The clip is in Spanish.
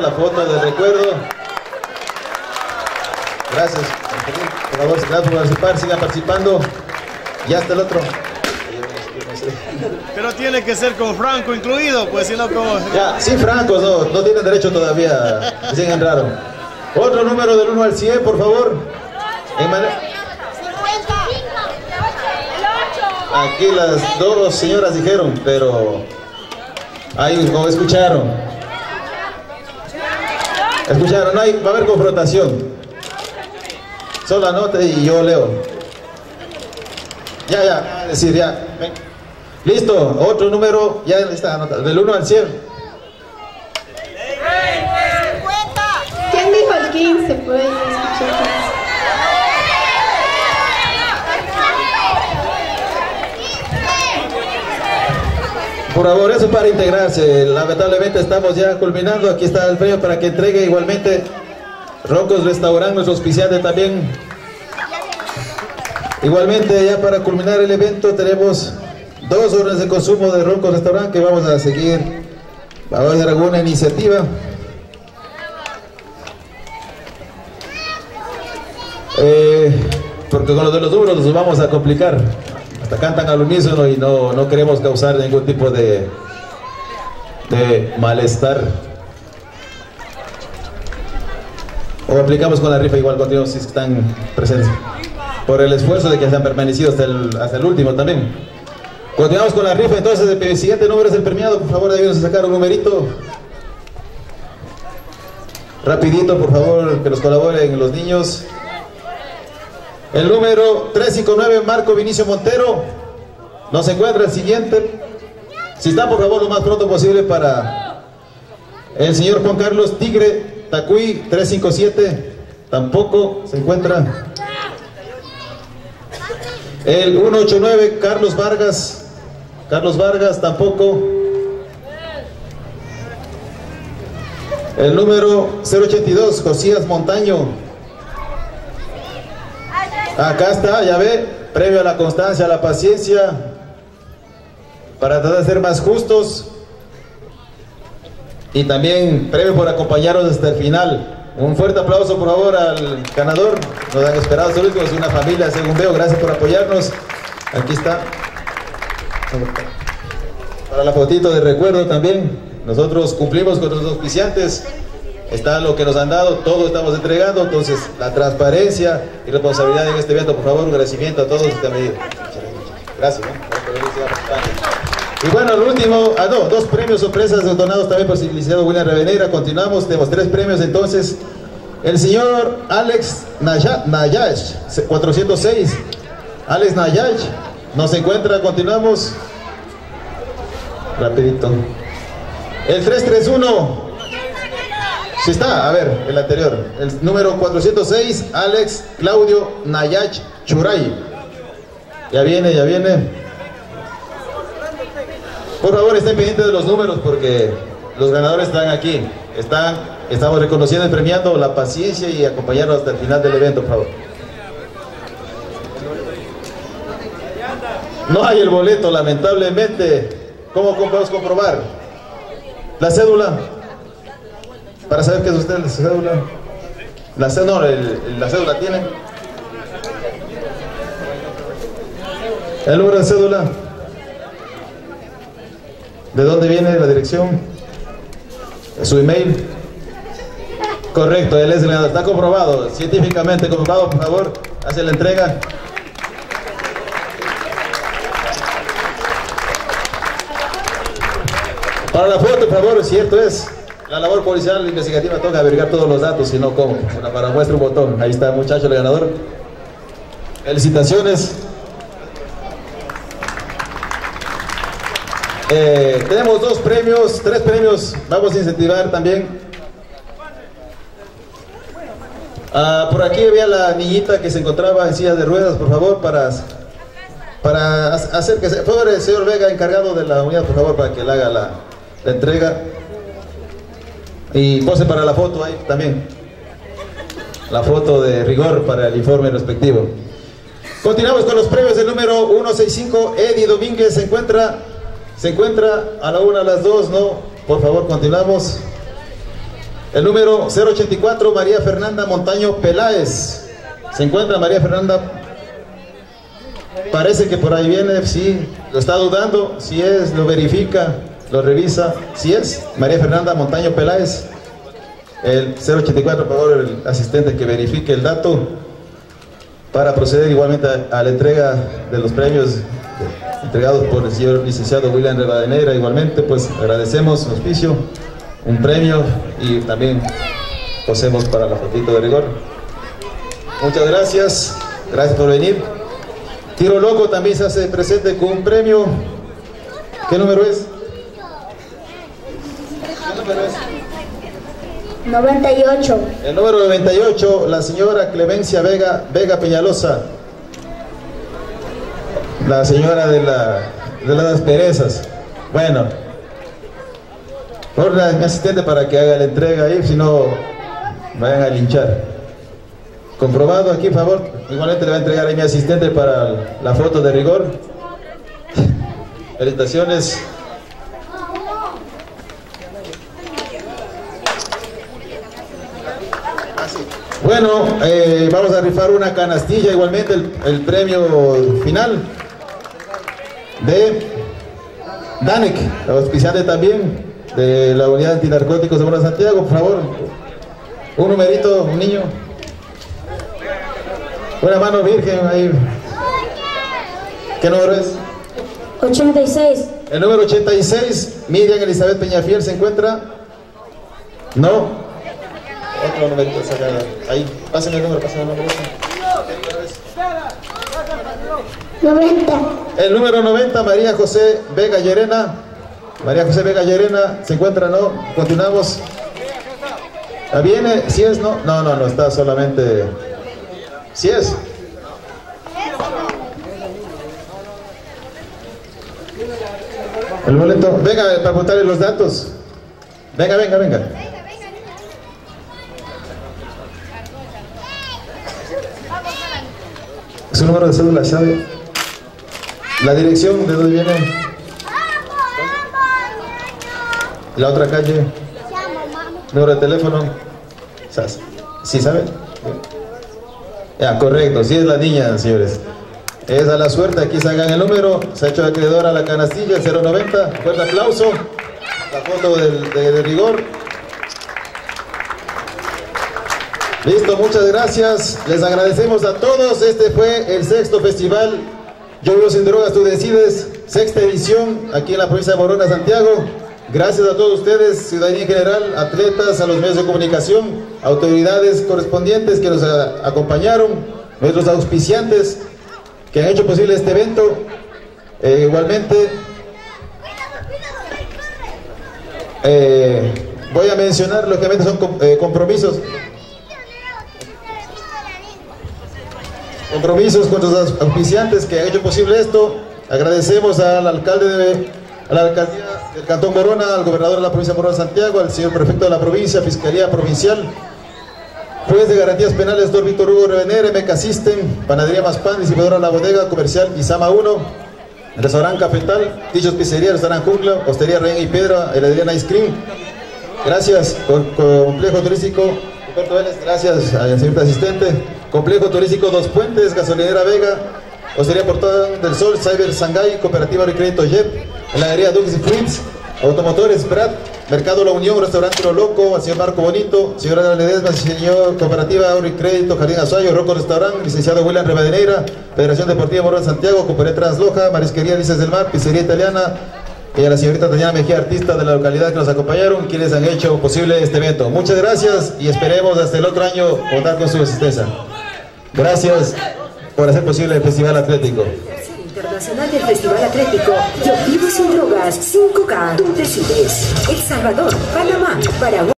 La foto de recuerdo. Gracias. Por favor, gracias por participar. Sigan participando. Ya está el otro. Pero tiene que ser con Franco incluido, pues si no, como. Ya, sin Franco, no, no tienen derecho todavía. Siguen raro. Otro número del 1 al 100, por favor. En manera- Aquí las dos señoras dijeron, pero ahí como escucharon. Escucharon, ahí va a haber confrontación. Solo anote y yo leo. Ya, ya, decir, ya. ven. Listo, otro número, ya está anotado, del 1 al 100. ¿Quién dijo el 15? Pues escuché. Por favor, eso para integrarse. Lamentablemente estamos ya culminando. Aquí está el premio para que entregue igualmente Rocos Restaurant, nuestro auspiciante también. Igualmente, ya para culminar el evento, tenemos dos órdenes de consumo de Rocos Restaurant que vamos a seguir. Vamos a hacer alguna iniciativa. Eh, porque con lo de los números nos vamos a complicar. Cantan al unísono y no, no queremos causar ningún tipo de, de malestar. O aplicamos con la rifa igual contigo si están presentes. Por el esfuerzo de que se han permanecido hasta el, hasta el último también. Continuamos con la rifa, entonces el siguiente número es el premiado. Por favor, ayúdenos a sacar un numerito. Rapidito, por favor, que nos colaboren los niños. El número 359, Marco Vinicio Montero. No se encuentra el siguiente. Si está, por favor, lo más pronto posible para el señor Juan Carlos Tigre Tacuí 357. Tampoco se encuentra. El 189, Carlos Vargas. Carlos Vargas tampoco. El número 082, Josías Montaño. Acá está, ya ve, previo a la constancia, a la paciencia, para tratar de ser más justos y también previo por acompañarnos hasta el final. Un fuerte aplauso por favor al ganador, nos han esperado hasta el último, es una familia según veo, gracias por apoyarnos. Aquí está. Para la fotito de recuerdo también, nosotros cumplimos con nuestros auspiciantes, está lo que nos han dado, todo estamos entregando, entonces la transparencia y responsabilidad en este evento, por favor, un agradecimiento a todos esta medida. Gracias. Y bueno, el último, ah no, dos premios sorpresas donados también por el licenciado William Revenera, continuamos, tenemos tres premios entonces. El señor Alex Naya- Nayash, 406, Alex Nayash, nos encuentra, continuamos. Rapidito. El 331, Sí está, a ver, el anterior. El número 406, Alex Claudio Nayach Churay. Ya viene, ya viene. Por favor, estén pendientes de los números porque los ganadores están aquí. Están, estamos reconociendo y premiando la paciencia y acompañarnos hasta el final del evento, por favor. No hay el boleto, lamentablemente. ¿Cómo podemos comprobar? La cédula. Para saber qué es usted la cédula. La cédula, el- la cédula tiene. El número de cédula. ¿De dónde viene la dirección? Su email. Correcto, él es el. Está comprobado, científicamente comprobado, por favor, hace la entrega. Para la foto, por favor, cierto es. La labor policial investigativa toca averiguar todos los datos, si no, ¿cómo? Bueno, para muestra un botón. Ahí está, muchacho, el ganador. Felicitaciones. Eh, tenemos dos premios, tres premios. Vamos a incentivar también. Ah, por aquí había la niñita que se encontraba en silla de ruedas, por favor, para, para ha- hacer que se... Por favor, el señor Vega, encargado de la unidad, por favor, para que le haga la, la entrega. Y pose para la foto ahí también. La foto de rigor para el informe respectivo. Continuamos con los premios. El número 165, Eddie Domínguez, se encuentra, se encuentra a la una, a las dos, ¿no? Por favor, continuamos. El número 084, María Fernanda Montaño Peláez. Se encuentra María Fernanda. Parece que por ahí viene, sí, lo está dudando. Si es, lo verifica, lo revisa. Si es, María Fernanda Montaño Peláez. El 084, por favor, el asistente que verifique el dato para proceder igualmente a, la entrega de los premios entregados por el señor licenciado William Rebadenera. Igualmente, pues agradecemos el auspicio, un premio y también posemos para la fotito de rigor. Muchas gracias, gracias por venir. Tiro Loco también se hace presente con un premio. ¿Qué número es? ¿Qué número es? 98. El número 98, la señora Clemencia Vega, Vega Peñalosa. La señora de, la, de las perezas. Bueno, por la, mi asistente para que haga la entrega ahí, si no, vayan a linchar. Comprobado aquí, por favor. Igualmente le va a entregar a mi asistente para la foto de rigor. Felicitaciones. Bueno, eh, vamos a rifar una canastilla, igualmente el, el premio final de Danek, auspiciante también de la Unidad Antinarcóticos de Mora Santiago, por favor. Un numerito, un niño. Una mano virgen ahí. ¿Qué número es? 86. El número 86, Miriam Elizabeth Peñafiel se encuentra. No. Otro numerito, saca ahí. Pásenme el número, pásenme el número. 90. El número 90, María José Vega Llerena. María José Vega Llerena, ¿se encuentra? No. Continuamos. ¿Ah, ¿Viene? ¿Si es? No. No, no, no, está solamente. ¿Si es? El boleto. Venga, para apuntarle los datos. Venga, venga, venga. Número de cédula, ¿sabe? La dirección de dónde viene. La otra calle. Número de teléfono. ¿Sí sabe? Ya, correcto. Sí es la niña, señores. Es a la suerte. Aquí sacan el número. Se ha hecho acreedor a la canastilla 090. Fuerte aplauso. La foto del, de, de rigor. Listo, muchas gracias. Les agradecemos a todos. Este fue el sexto festival Yo Vivo Sin Drogas, Tú Decides, sexta edición aquí en la provincia de Morona, Santiago. Gracias a todos ustedes, ciudadanía en general, atletas, a los medios de comunicación, autoridades correspondientes que nos acompañaron, nuestros auspiciantes que han hecho posible este evento. Eh, igualmente, eh, voy a mencionar, lógicamente son eh, compromisos compromisos con los auspiciantes que han hecho posible esto. Agradecemos al alcalde de a la alcaldía del Cantón Morona, al gobernador de la provincia de Morona Santiago, al señor prefecto de la provincia, Fiscalía Provincial, juez de garantías penales, Don Víctor Hugo Revenere, Meca System, Panadería Más Pan, distribuidora La Bodega, Comercial Isama 1, Restaurante Cafetal, Dichos Pizzería, Restaurante Jungla, Hostería Reina y Piedra, Heladería Ice Cream. Gracias, Complejo Turístico, Roberto Vélez, gracias al señor asistente. Complejo Turístico Dos Puentes, Gasolinera Vega, Hostería Portal del Sol, Cyber Shanghai, Cooperativa de Crédito JEP, Heladería Dukes y Automotores Brad, Mercado La Unión, Restaurante Lo Loco, al Marco Bonito, señora Ledesma, señor Cooperativa Auri Crédito, Jardín Azuayo, Rocco Restaurant, licenciado William Rebadeneira, Federación Deportiva Morón Santiago, Compañía Transloja, Marisquería Lices del Mar, Pizzería Italiana, y a la señorita Tatiana Mejía, artista de la localidad que nos acompañaron, quienes han hecho posible este evento. Muchas gracias y esperemos hasta el otro año contar con su asistencia. Gracias por hacer posible el Festival Atlético. Internacional del Festival Atlético. Yo Vivo Sin Drogas 5K Tú decides El Salvador, Panamá, Paraguay